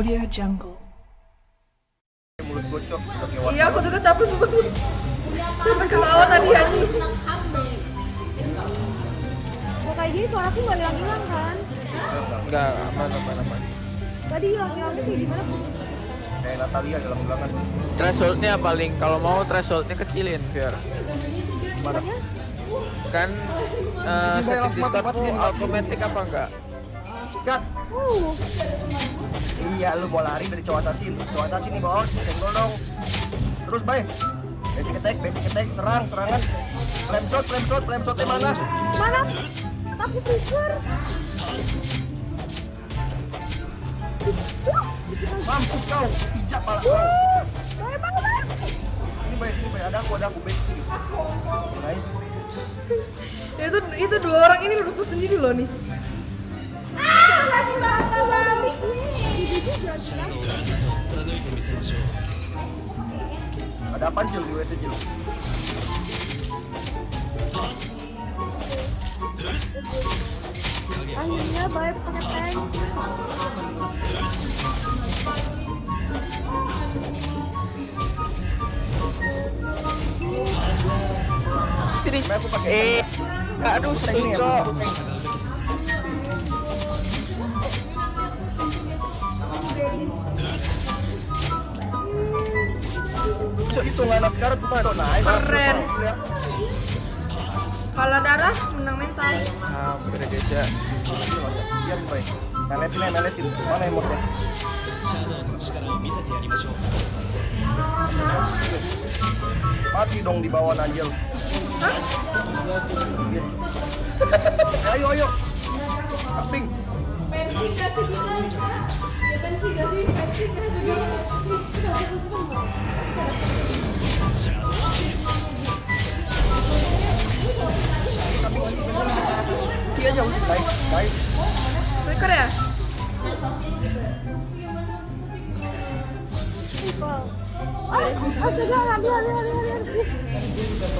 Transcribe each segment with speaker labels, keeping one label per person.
Speaker 1: Audio Jungle.
Speaker 2: mulut gocok
Speaker 3: Iya, aku juga capek semua. Sampai ketawa tadi anjing.
Speaker 4: Kok kayak gini suara aku nggak hilang-hilang kan?
Speaker 5: Enggak, aman aman aman.
Speaker 4: Tadi hilang-hilangnya kayak gimana?
Speaker 2: kayak Natalia hilang-hilangan
Speaker 5: Thresholdnya paling kalau mau thresholdnya kecilin biar
Speaker 2: gimana
Speaker 5: kan uh, tuh
Speaker 2: mati.
Speaker 5: automatic apa enggak?
Speaker 4: Uh,
Speaker 2: iya lu mau lari dari cowok assassin. Cowok assassin nih bos. Senggol dong. Terus baik basic attack basic attack. Serang serangan. Flame shot flame shot flame shot mana?
Speaker 4: Mana? Tapi trigger.
Speaker 2: mampus kau pijak pala kau.
Speaker 4: Uh,
Speaker 2: ini baik sini baik ada aku ada aku baik sini. Nice.
Speaker 3: Itu itu dua orang ini lusuh sendiri loh nih.
Speaker 2: Ada apa Jil di WC Jil
Speaker 4: Akhirnya baik pakai tank.
Speaker 5: Eh, aduh
Speaker 2: ya
Speaker 5: setuju.
Speaker 2: Ada sekarang tuh tuh nice
Speaker 3: Keren. Kalah darah menang mental.
Speaker 5: Hampir aja.
Speaker 2: Biar baik. Meletin ya, meletin. Mana emotnya? Mati dong di bawah Angel.
Speaker 3: Hah?
Speaker 2: Ayo, ayo. Kaping. Iya
Speaker 3: ya?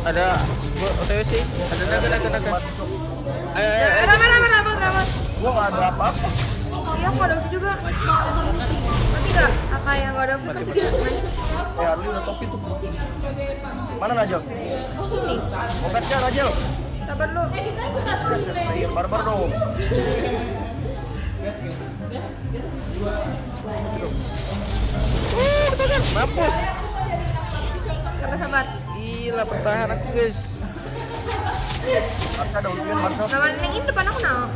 Speaker 5: Ada OTW sih. Ada naga naga naga. Ayo ayo. ayo.
Speaker 3: Ramat, ramat, ramat, ramat.
Speaker 2: Gua nggak ada apa-apa.
Speaker 3: Iya, aku ada itu juga. Mati gak? Apa yang gak ada. Nice.
Speaker 2: Eh, Arli udah topi tuh. Mana Najel? Mau gas kan Najel?
Speaker 3: Sabar lu.
Speaker 2: Player barbar dong.
Speaker 5: Mampus.
Speaker 3: Sabar, sabar.
Speaker 5: Gila pertahanan aku guys.
Speaker 2: Marsa ada ultian, Marsa.
Speaker 3: Nama yang ini depan aku nah.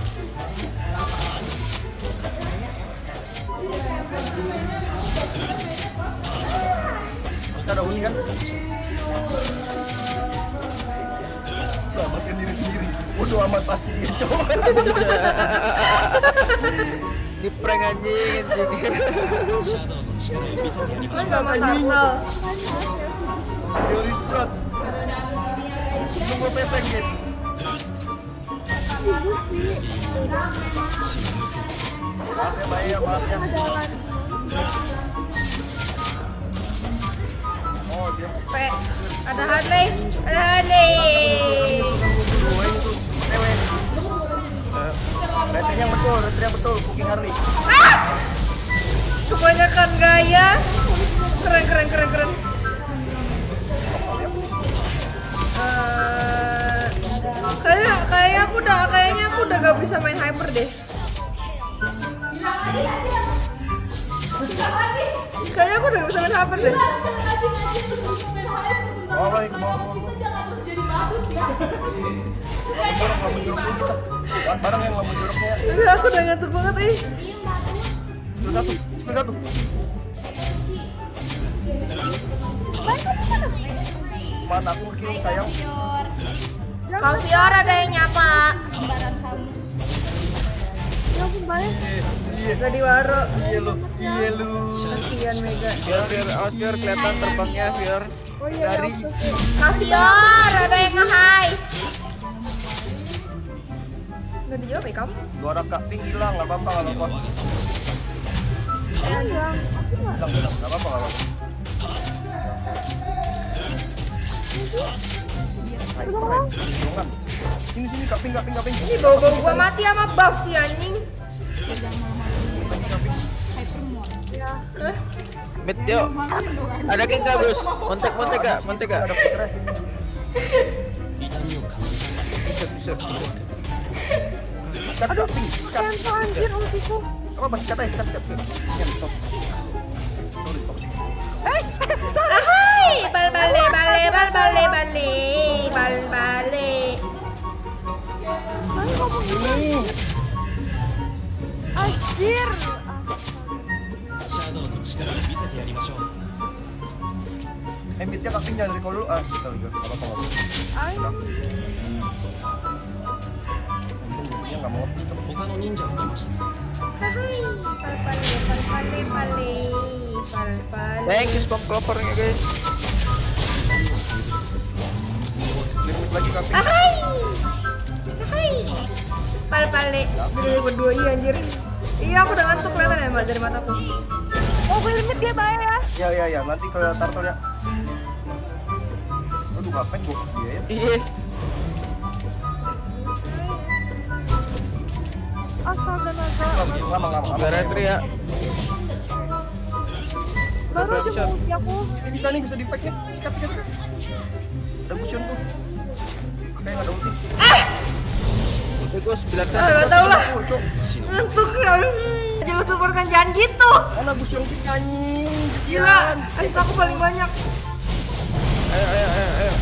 Speaker 2: Marsa ada ulti kan? Selamatkan diri sendiri. Bodoh amat mati dia cowok.
Speaker 5: Di prank anjing anjing.
Speaker 3: Lu gak mau turtle.
Speaker 2: Teori sesat. Tunggu peseng guys. Maaf ya, Mbak ya, maaf ya.
Speaker 4: Jalan.
Speaker 2: Oh, dia.
Speaker 3: Ada Harley. Ada Harley.
Speaker 2: Retri yang betul, retri yang betul. Booking Harley.
Speaker 3: Ah! Kebanyakan gaya. Keren, keren, keren, keren. Eh, kayak kayak aku udah kayaknya aku udah gak bisa main hyper deh. Kayaknya aku udah main hyper deh.
Speaker 2: Oh, baik, mau, mau, mau. Jorok nggak menjorok dulu kita. Buat barang yang
Speaker 3: aku udah ngantuk banget ih.
Speaker 2: Skill satu, skill satu. Mana aku ngekill sayang.
Speaker 3: Kang Fior ada yang nyapa.
Speaker 4: Ya ampun.
Speaker 2: Iya, iya,
Speaker 3: Gak di waro.
Speaker 2: iya lu, iya lu.
Speaker 3: Kasihan Mega.
Speaker 5: Biar biar awas biar kelihatan terbangnya biar.
Speaker 4: Oh iya,
Speaker 2: Dari
Speaker 4: ya, oke.
Speaker 3: Kang Fior ada yang nge-hi. Gak dijawab ya kamu?
Speaker 2: suara kak pink hilang, nggak apa-apa, nggak apa-apa.
Speaker 4: Ya, hilang. Aku nggak-
Speaker 2: Hilang, hilang, nggak apa-apa, nggak apa-apa. Hai. Jangan. Sini sini pink, kak pink.
Speaker 3: Ini bau-bau gua mati sama buff si anjing.
Speaker 4: Ya,
Speaker 3: Eh,
Speaker 5: Mid yuk. Ada nggak bos? Montek montek gak? Montek gak?
Speaker 2: Ada putra.
Speaker 5: Bisa bisa. bisa.
Speaker 2: Sikat,
Speaker 4: Aduh,
Speaker 2: ping, sikat.
Speaker 4: cancel anjir ultiku.
Speaker 2: Apa masih kata? Sikat, sikat. Yan, stop. Sorry, toxic.
Speaker 4: Eh,
Speaker 3: Ahai, bal bal bale bal
Speaker 4: Anjir.
Speaker 2: Eh, kaping jangan recall dulu. Ah, kita juga. Apa apa nggak mau.
Speaker 3: Bale bal bale.
Speaker 5: Thank you spam clovernya guys.
Speaker 2: Limit lagi kaping.
Speaker 3: Ahai, ahai. Bal bale. Berdua berdua iya anjir. Iya aku udah ngantuk kelihatan ya mbak dari mataku.
Speaker 4: oh gue limit dia bahaya ya.
Speaker 2: Ya ya ya, nanti kalau turtle ya. Aduh ngapain gua ke dia ya?
Speaker 5: Iya.
Speaker 4: Astaga naga.
Speaker 2: Lama lama lama.
Speaker 5: Baratri ya.
Speaker 4: Baru aja
Speaker 5: Shot.
Speaker 4: mau ulti aku.
Speaker 2: Ini bisa nih, bisa di fight nih. Sikat sikat sikat. Ada Gusion tuh. Kayak nggak ada ulti.
Speaker 5: Bagus bilang
Speaker 3: Ah, nggak tahu lah. Ngantuk ya. Jangan super kan jangan gitu.
Speaker 2: Mana Gusion kita anjing?
Speaker 3: Gila, asis aku paling banyak.
Speaker 5: Ayo ayo ayo ayo.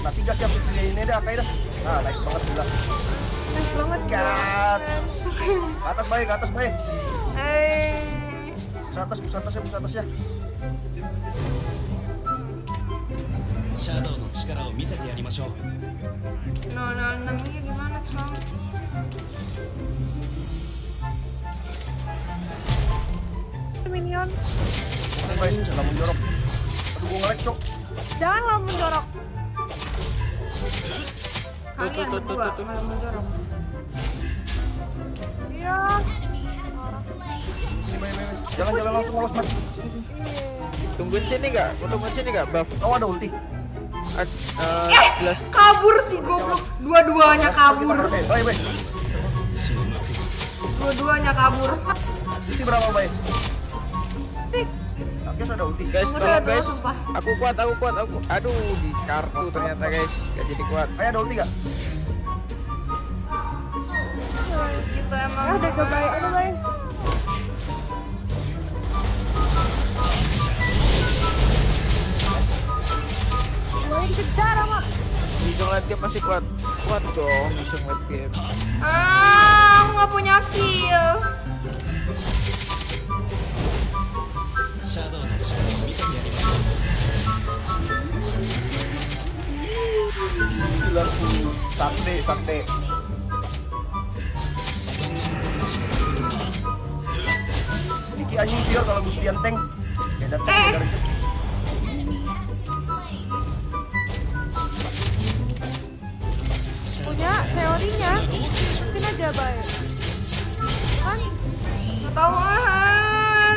Speaker 2: Nah tiga siap pilih ini dah, kayak dah. Nah, nice banget gila.
Speaker 3: Nice banget.
Speaker 2: Gat. Ke atas baik, ke atas baik.
Speaker 3: Eh,
Speaker 2: Bus atas, bus atas ya, bus atas ya.
Speaker 1: シャドウの力を見せてやりましょう
Speaker 3: no no namanya gimana Cong?
Speaker 4: Minion.
Speaker 2: Baik, baik, jangan menjorok. Aduh, gua ngelek, cok.
Speaker 4: Jangan lah menjorok.
Speaker 3: Kalian
Speaker 5: tuh, tuh,
Speaker 3: berdua
Speaker 5: tuh, tuh.
Speaker 3: malah mendorong.
Speaker 4: Iya.
Speaker 2: Sini, baik, baik, baik. Jangan, jangan langsung lolos, mas. Sini, sini.
Speaker 5: Tungguin sini gak? Tungguin sini gak? Buff.
Speaker 2: Oh, ada ulti.
Speaker 5: Uh, jelas.
Speaker 3: Kabur sih goblok. Dua-duanya kabur.
Speaker 2: Eh.
Speaker 3: Dua-duanya kabur.
Speaker 2: Ulti berapa, baik?
Speaker 4: Tik.
Speaker 2: Akis ada ulti.
Speaker 5: Guys, tolong guys. Aku kuat, aku kuat, aku. Aduh, di kartu ternyata guys. Gak jadi kuat.
Speaker 2: Kayak ada ulti gak?
Speaker 3: Gitu emang.
Speaker 4: Ah, udah kebaik,
Speaker 5: Bisa ngeliat dia masih kuat. Kuat dong, bisa ngeliat dia.
Speaker 3: Ah, nggak punya kill.
Speaker 1: Shadow
Speaker 2: Gila Sakti, sakti Iki anjing biar kalau Gustian tank Beda tank,
Speaker 3: eh,
Speaker 2: beda rezeki
Speaker 4: aja baik kan?
Speaker 3: Nggak tahu ah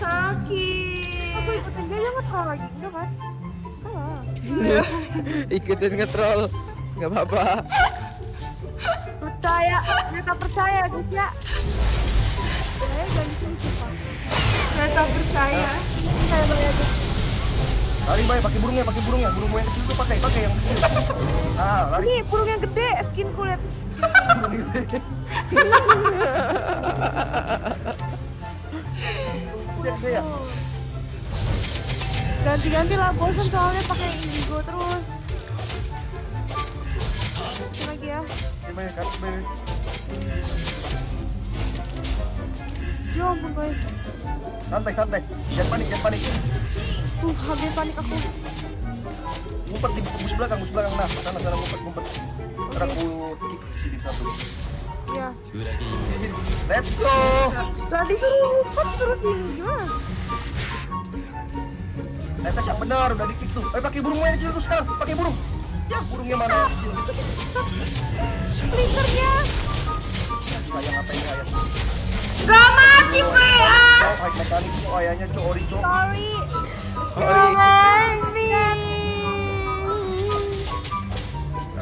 Speaker 3: sakit
Speaker 4: aku ikutin dia nggak ngetrol lagi enggak kan kalah
Speaker 5: ikutin ngetrol. Nggak apa-apa.
Speaker 4: Percaya. Meta percaya gitu ya saya ganti
Speaker 3: meta percaya.
Speaker 4: Saya bayar
Speaker 2: Lari bay, pakai burungnya, pakai burungnya. Burung yang kecil tuh pakai, pakai yang kecil. Ah, lari.
Speaker 4: Ini burung yang gede, skin kulit.
Speaker 2: Burung ya.
Speaker 4: Ganti-ganti lah, bosan soalnya pakai indigo terus. Ini lagi ya.
Speaker 2: Si bay, ke atas bay.
Speaker 4: Ya ampun, boy.
Speaker 2: Santai, santai. Jangan panik, jangan panik.
Speaker 4: Uh, hampir panik aku.
Speaker 2: Ngumpet di bus belakang, bus belakang. Nah, sana sana ngumpet ngumpet. Ntar aku di sini satu.
Speaker 1: Iya.
Speaker 2: Sini sini. Let's go.
Speaker 4: Tadi suruh ngumpet suruh tinggi gimana?
Speaker 2: Netes yang benar udah dikik tuh. Eh pakai burung yang kecil tuh sekarang. Pakai burung. Ya burungnya mana?
Speaker 4: Flickernya.
Speaker 2: Sayang apa ini ayah?
Speaker 3: Gak mati, Pak.
Speaker 2: Oh, oh ayahnya cowok orijo.
Speaker 4: Sorry.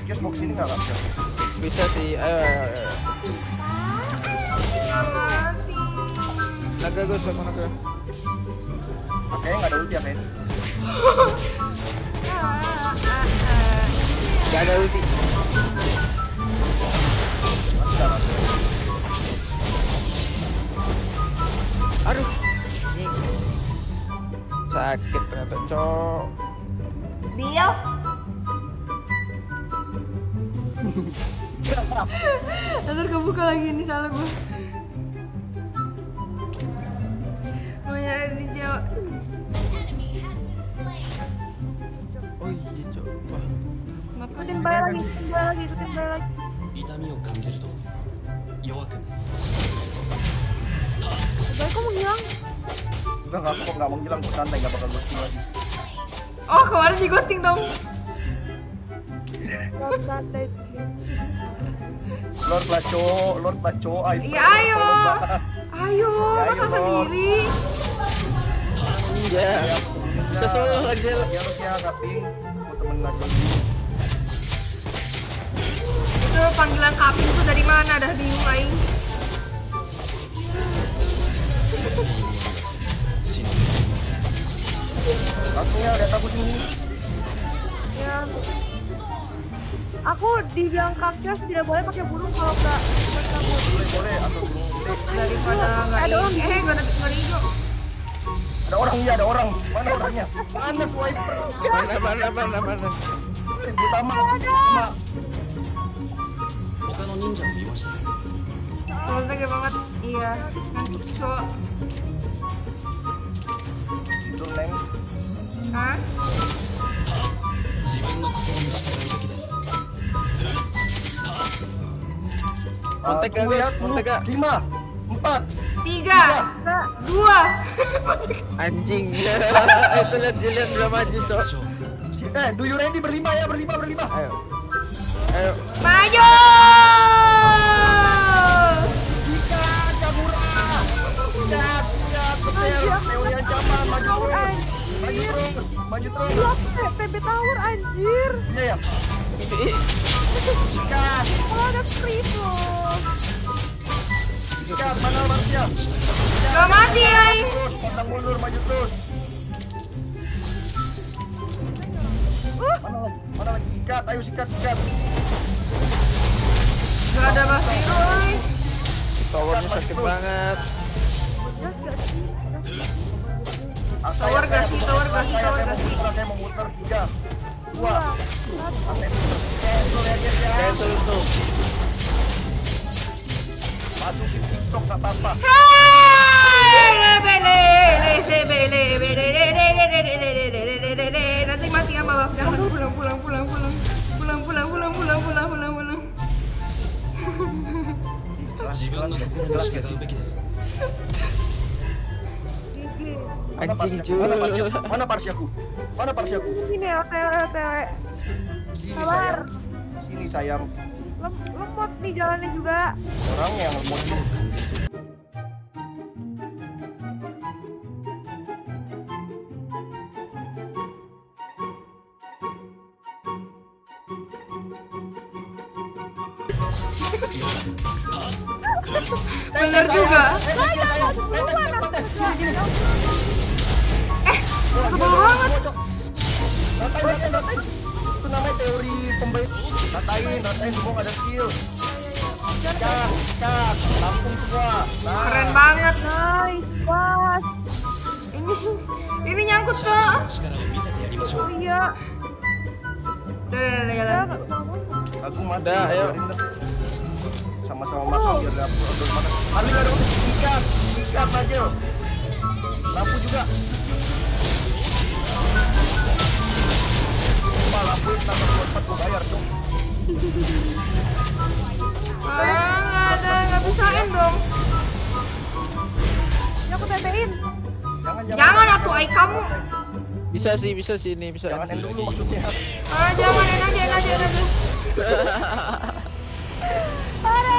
Speaker 2: Kios mau ke sini nggak Kios?
Speaker 5: Bisa sih. Ayo, ayo, ayo. Naga gue sama naga.
Speaker 2: Makanya nggak ada ulti
Speaker 3: apa ya?
Speaker 5: Gak ada ulti. Sakit ternyata, cok.
Speaker 3: Bill. Ntar kebuka lagi ini salah gue. Mau nyari di Jawa.
Speaker 5: Oh iya, cok. Wah.
Speaker 4: Ikutin bay lagi, ikutin bay lagi, ikutin bay lagi.
Speaker 1: 痛みを感じると弱くなる
Speaker 4: Bay kok menghilang?
Speaker 2: Enggak, nggak kok nggak menghilang kok santai, nggak bakal ghosting lagi.
Speaker 3: Oh kemarin di ghosting dong.
Speaker 4: Gak santai.
Speaker 2: Lord lah, cowok, Lord lah, cowok. Ayo,
Speaker 3: Iya ayo. Ayo,
Speaker 2: Ya,
Speaker 3: masa
Speaker 2: Lord.
Speaker 3: sendiri?
Speaker 5: Iya. Bisa solo lagi.
Speaker 2: Ya harusnya nggak ping. Aku temen aja.
Speaker 3: Itu panggilan kaping tuh dari mana? Dah bingung aing.
Speaker 2: Waktunya lihat aku sini.
Speaker 4: Ya. Aku dibilang kaktus tidak boleh pakai burung kalau enggak.
Speaker 2: Boleh, boleh atau
Speaker 3: daripada nggak
Speaker 4: ada orang
Speaker 3: eh nggak ada hijau.
Speaker 2: Ada orang iya ada orang. Mana orangnya? Mana swiper?
Speaker 5: Mana mana mana mana.
Speaker 1: Ibu Tama. Tama. Bukan ninja,
Speaker 3: iya, Bimas. Banget, iya. Cowok.
Speaker 2: Ayo, neng
Speaker 5: Kontak
Speaker 2: ya,
Speaker 5: kontak?
Speaker 2: Lima, empat,
Speaker 3: tiga, dua.
Speaker 5: Anjing, itu lihat Julian udah maju cok.
Speaker 2: Eh, do you ready berlima ya, berlima, berlima.
Speaker 5: Ayo, ayo.
Speaker 3: Maju.
Speaker 2: Maju terus, maju terus.
Speaker 4: Apa PB Tower anjir.
Speaker 2: Iya ya. Ikat,
Speaker 4: Oh ada free flow.
Speaker 2: ikat, mana Marsia?
Speaker 3: Gak mati aing.
Speaker 2: Terus, pantang mundur, maju terus. Mana lagi? Mana lagi? Sikat, ayo sikat, sikat.
Speaker 3: Gak ada pasti oi.
Speaker 5: Towernya sakit banget.
Speaker 4: Gas gak sih? Gas.
Speaker 3: Tower gak sih, tower gak sih, tower gak sih.
Speaker 2: Kayak mau muter, tiga, dua,
Speaker 4: Dua.
Speaker 2: Sampai muter. Cancel ya guys ya.
Speaker 5: Cancel tuh.
Speaker 2: Masukin TikTok gak apa-apa.
Speaker 3: Nanti mati ya maaf jangan pulang pulang pulang pulang pulang pulang pulang pulang pulang pulang pulang
Speaker 2: Kelas,
Speaker 1: 自分
Speaker 2: kelas,
Speaker 1: の
Speaker 2: kelas,
Speaker 1: 心
Speaker 2: kelas,
Speaker 1: に
Speaker 2: kelas.
Speaker 1: 従うべきです
Speaker 4: Gigi.
Speaker 2: Mana
Speaker 5: Anjing?
Speaker 2: Mana
Speaker 5: parsi
Speaker 2: aku? Mana parsi aku? Mana parsi
Speaker 4: aku? Sini OTW OTW.
Speaker 2: Sini sayang.
Speaker 4: Lemot nih jalannya juga.
Speaker 2: Orang yang lemot.
Speaker 3: Bener juga. Saya
Speaker 2: juga. Juga. ratain ratain semua nggak ada skill. Sikat sikat langsung semua nah.
Speaker 3: keren banget
Speaker 4: nice bos
Speaker 3: ini ini nyangkut kok
Speaker 4: oh iya
Speaker 3: jalan
Speaker 2: aku
Speaker 5: mada ayo.
Speaker 2: sama-sama makan biar dapur outdoor makan paling ada sikat sikat aja lampu juga. Lampu, lampu tanpa buat buat bayar tuh
Speaker 3: Ah, nggak ada, nggak bisain dong.
Speaker 4: Ya aku tetein.
Speaker 2: Jangan, jangan.
Speaker 3: Jangan atuh, ai kamu.
Speaker 5: Bisa sih, bisa sih ini, bisa.
Speaker 2: Jangan end dulu maksudnya.
Speaker 3: Ah, jangan enak aja, enak aja.
Speaker 4: Pare.